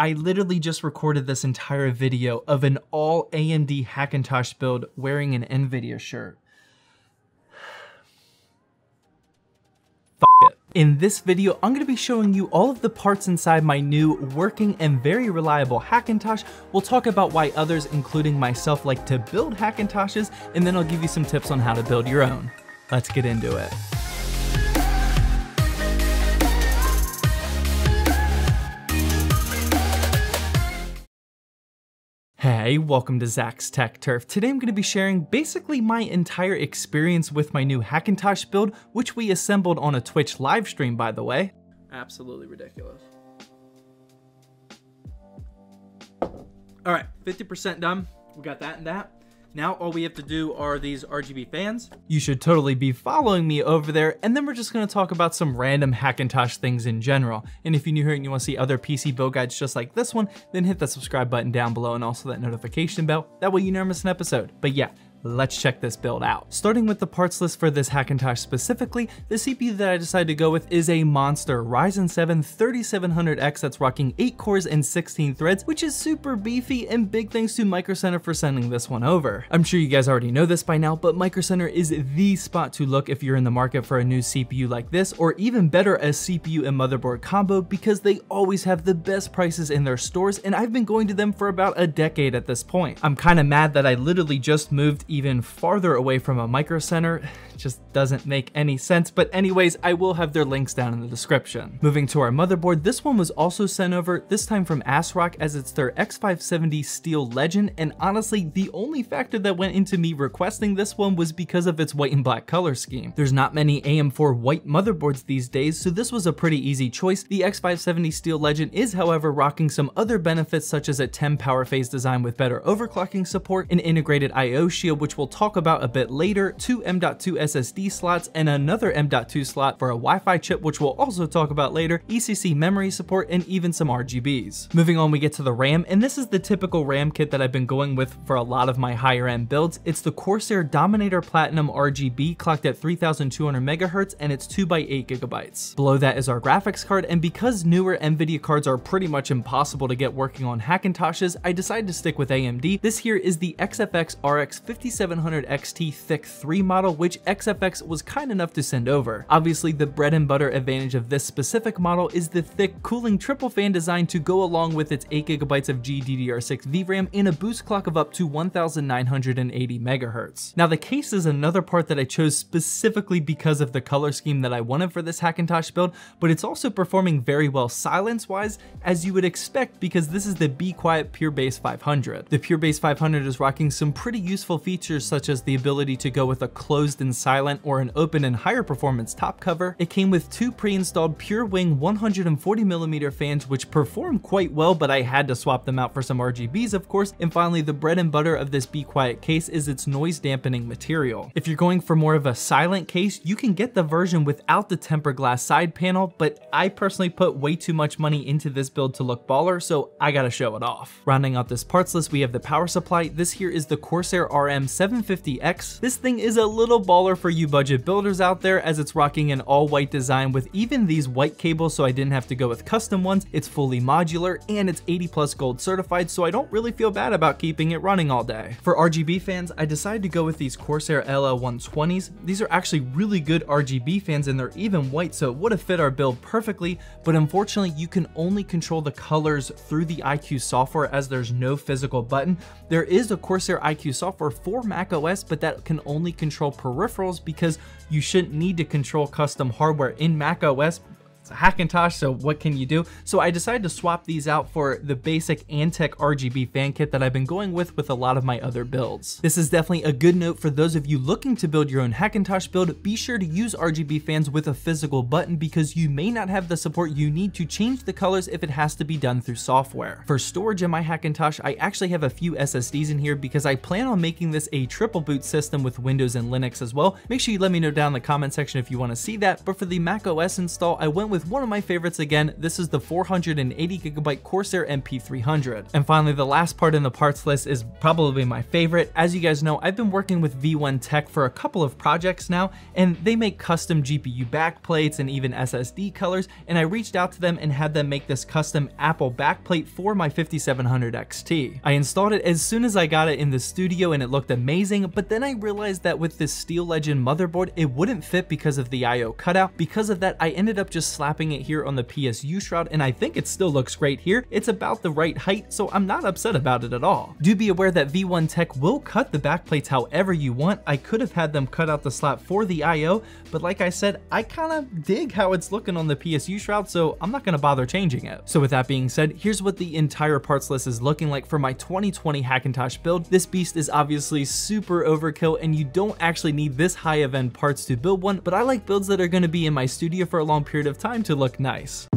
I literally just recorded this entire video of an all AMD Hackintosh build wearing an NVIDIA shirt. In this video, I'm going to be showing you all of the parts inside my new working and very reliable Hackintosh. We'll talk about why others, including myself, like to build Hackintoshes, and then I'll give you some tips on how to build your own. Let's get into it. Hey, welcome to Zach's Tech Turf. Today I'm going to be sharing basically my entire experience with my new Hackintosh build, which we assembled on a Twitch live stream, by the way. Absolutely ridiculous. All right, 50% done. We got that and that. Now all we have to do are these RGB fans. You should totally be following me over there, and then we're just gonna talk about some random Hackintosh things in general. And if you're new here and you wanna see other PC build guides just like this one, then hit that subscribe button down below and also that notification bell. That way you never miss an episode. But yeah, Let's check this build out. Starting with the parts list for this Hackintosh specifically, the CPU that I decided to go with is a monster Ryzen 7 3700X that's rocking 8 cores and 16 threads, which is super beefy and big thanks to Micro Center for sending this one over. I'm sure you guys already know this by now, but Micro Center is the spot to look if you're in the market for a new CPU like this, or even better a CPU and motherboard combo because they always have the best prices in their stores and I've been going to them for about a decade at this point. I'm kinda mad that I literally just moved even farther away from a micro center just doesn't make any sense. But anyways, I will have their links down in the description. Moving to our motherboard, this one was also sent over, this time from ASRock as it's their X570 Steel Legend. And honestly, the only factor that went into me requesting this one was because of its white and black color scheme. There's not many AM4 white motherboards these days, so this was a pretty easy choice. The X570 Steel Legend is however rocking some other benefits such as a 10 power phase design with better overclocking support, an integrated IO shield which we'll talk about a bit later, two M.2 SSD slots, and another M.2 slot for a Wi-Fi chip, which we'll also talk about later, ECC memory support, and even some RGBs. Moving on, we get to the RAM, and this is the typical RAM kit that I've been going with for a lot of my higher end builds. It's the Corsair Dominator Platinum RGB clocked at 3200 megahertz, and it's 2 by 8 gigabytes. Below that is our graphics card, and because newer NVIDIA cards are pretty much impossible to get working on Hackintoshes, I decided to stick with AMD. This here is the XFX RX 5700 XT Thick 3 model, which XFX was kind enough to send over. Obviously, the bread and butter advantage of this specific model is the thick cooling triple fan design to go along with its 8GB of GDDR6 VRAM and a boost clock of up to 1980 MHz. Now the case is another part that I chose specifically because of the color scheme that I wanted for this Hackintosh build, but it's also performing very well silence-wise, as you would expect because this is the Be Quiet Pure Base 500. The Pure Base 500 is rocking some pretty useful features such as the ability to go with a closed and silent or an open and higher performance top cover. It came with two pre-installed PureWing 140mm fans which perform quite well, but I had to swap them out for some RGBs of course. And finally, the bread and butter of this Be Quiet case is its noise dampening material. If you're going for more of a silent case, you can get the version without the tempered glass side panel, but I personally put way too much money into this build to look baller, so I gotta show it off. Rounding out this parts list, we have the power supply. This here is the Corsair RM750X. This thing is a little baller for you budget builders out there as it's rocking an all white design with even these white cables so I didn't have to go with custom ones. It's fully modular and it's 80 plus gold certified so I don't really feel bad about keeping it running all day. For RGB fans, I decided to go with these Corsair LL120s. These are actually really good RGB fans and they're even white so it would have fit our build perfectly, but unfortunately you can only control the colors through the iCUE software as there's no physical button. There is a Corsair iCUE software for Mac OS, but that can only control peripherals because you shouldn't need to control custom hardware. In Mac OS it's Hackintosh, so what can you do? So I decided to swap these out for the basic Antec RGB fan kit that I've been going with with a lot of my other builds. This is definitely a good note for those of you looking to build your own Hackintosh build. Be sure to use RGB fans with a physical button because you may not have the support you need to change the colors if it has to be done through software. For storage in my Hackintosh, I actually have a few SSDs in here because I plan on making this a triple boot system with Windows and Linux as well. Make sure you let me know down in the comment section if you want to see that, but for the Mac OS install, I went with with one of my favorites again, this is the 480GB Corsair MP300. And finally, the last part in the parts list is probably my favorite. As you guys know, I've been working with V1 Tech for a couple of projects now, and they make custom GPU backplates and even SSD colors, and I reached out to them and had them make this custom Apple backplate for my 5700 XT. I installed it as soon as I got it in the studio and it looked amazing, but then I realized that with this Steel Legend motherboard, it wouldn't fit because of the IO cutout. Because of that, I ended up just slapping it here on the PSU shroud, and I think it still looks great here. It's about the right height, so I'm not upset about it at all. Do be aware that V1 Tech will cut the backplates however you want. I could have had them cut out the slot for the IO, but like I said, I kind of dig how it's looking on the PSU shroud, so I'm not gonna bother changing it. So with that being said, here's what the entire parts list is looking like for my 2020 Hackintosh build. This beast is obviously super overkill and you don't actually need this high of end parts to build one, but I like builds that are gonna be in my studio for a long period of time to look nice.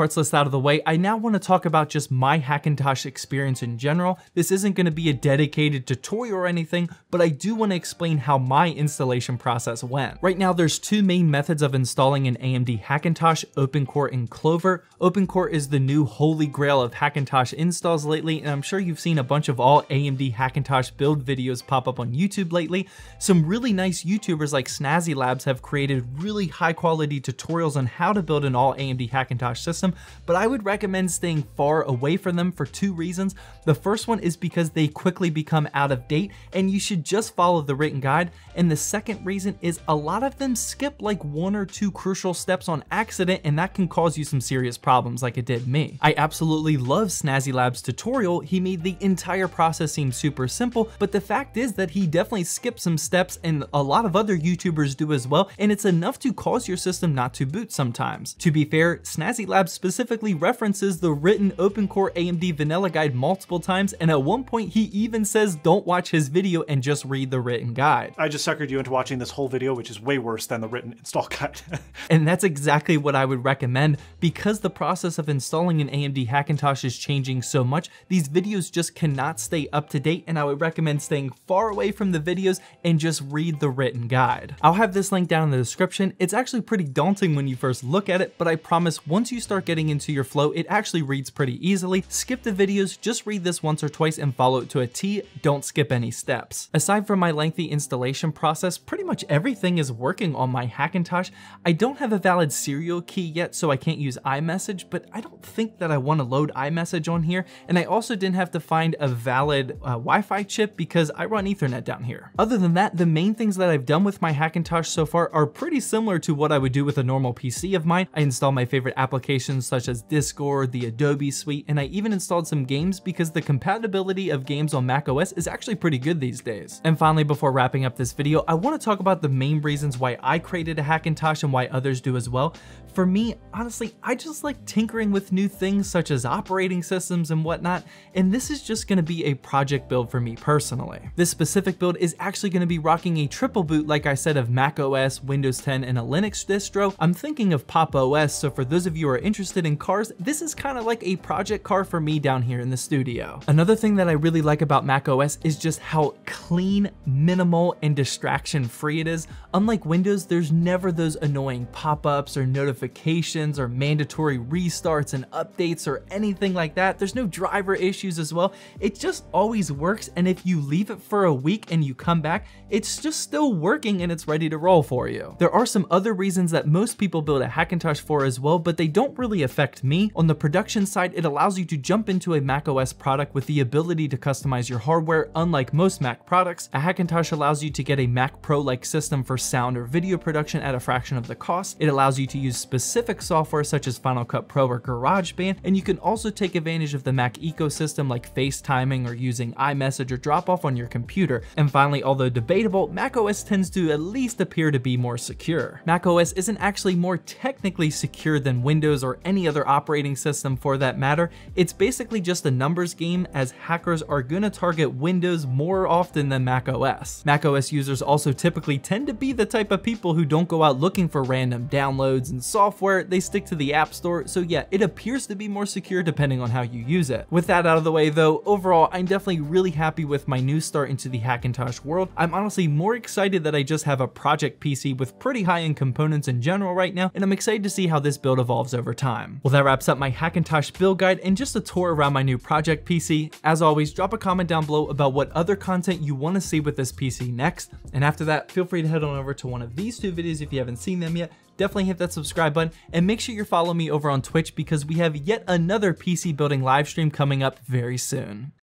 Parts list out of the way, I now want to talk about just my Hackintosh experience in general. This isn't going to be a dedicated tutorial or anything, but I do want to explain how my installation process went. Right now, there's two main methods of installing an AMD Hackintosh, OpenCore and Clover. OpenCore is the new holy grail of Hackintosh installs lately, and I'm sure you've seen a bunch of all AMD Hackintosh build videos pop up on YouTube lately. Some really nice YouTubers like Snazzy Labs have created really high quality tutorials on how to build an all AMD Hackintosh system, but I would recommend staying far away from them for two reasons. The first one is because they quickly become out of date and you should just follow the written guide. And the second reason is a lot of them skip like one or two crucial steps on accident and that can cause you some serious problems like it did me. I absolutely love Snazzy Lab's tutorial. He made the entire process seem super simple, but the fact is that he definitely skipped some steps and a lot of other YouTubers do as well, and it's enough to cause your system not to boot sometimes. To be fair, Snazzy Lab specifically references the written OpenCore AMD vanilla guide multiple times, and at one point he even says don't watch his video and just read the written guide. I just suckered you into watching this whole video, which is way worse than the written install guide. and that's exactly what I would recommend. Because the process of installing an AMD Hackintosh is changing so much, these videos just cannot stay up to date, and I would recommend staying far away from the videos and just read the written guide. I'll have this link down in the description. It's actually pretty daunting when you first look at it, but I promise once you start getting into your flow, it actually reads pretty easily. Skip the videos, just read this once or twice and follow it to a T, don't skip any steps. Aside from my lengthy installation process, pretty much everything is working on my Hackintosh. I don't have a valid serial key yet, so I can't use iMessage, but I don't think that I want to load iMessage on here, and I also didn't have to find a valid uh, Wi-Fi chip because I run ethernet down here. Other than that, the main things that I've done with my Hackintosh so far are pretty similar to what I would do with a normal PC of mine. I install my favorite applications such as Discord, the Adobe Suite, and I even installed some games because the compatibility of games on macOS is actually pretty good these days. And finally, before wrapping up this video, I want to talk about the main reasons why I created a Hackintosh and why others do as well. For me, honestly, I just like tinkering with new things such as operating systems and whatnot, and this is just going to be a project build for me personally. This specific build is actually going to be rocking a triple boot, like I said, of macOS, Windows 10, and a Linux distro. I'm thinking of Pop! OS, so for those of you who are interested in cars, this is kind of like a project car for me down here in the studio. Another thing that I really like about macOS is just how clean, minimal, and distraction free it is. Unlike Windows, there's never those annoying pop-ups or notifications or mandatory restarts and updates or anything like that. There's no driver issues as well. It just always works and if you leave it for a week and you come back, it's just still working and it's ready to roll for you. There are some other reasons that most people build a Hackintosh for as well, but they don't won't really affect me. On the production side, it allows you to jump into a macOS product with the ability to customize your hardware, unlike most Mac products. A Hackintosh allows you to get a Mac Pro-like system for sound or video production at a fraction of the cost. It allows you to use specific software such as Final Cut Pro or GarageBand, and you can also take advantage of the Mac ecosystem like FaceTiming or using iMessage or Dropbox on your computer. And finally, although debatable, macOS tends to at least appear to be more secure. macOS isn't actually more technically secure than Windows or any other operating system for that matter. It's basically just a numbers game as hackers are gonna target Windows more often than Mac OS. Mac OS users also typically tend to be the type of people who don't go out looking for random downloads and software, they stick to the App Store, so yeah, it appears to be more secure depending on how you use it. With that out of the way though, overall, I'm definitely really happy with my new start into the Hackintosh world. I'm honestly more excited that I just have a project PC with pretty high-end components in general right now, and I'm excited to see how this build evolves over time. Well, that wraps up my Hackintosh build guide and just a tour around my new project PC. As always, drop a comment down below about what other content you want to see with this PC next, and after that, feel free to head on over to one of these two videos if you haven't seen them yet, definitely hit that subscribe button and make sure you're following me over on Twitch because we have yet another PC building live stream coming up very soon.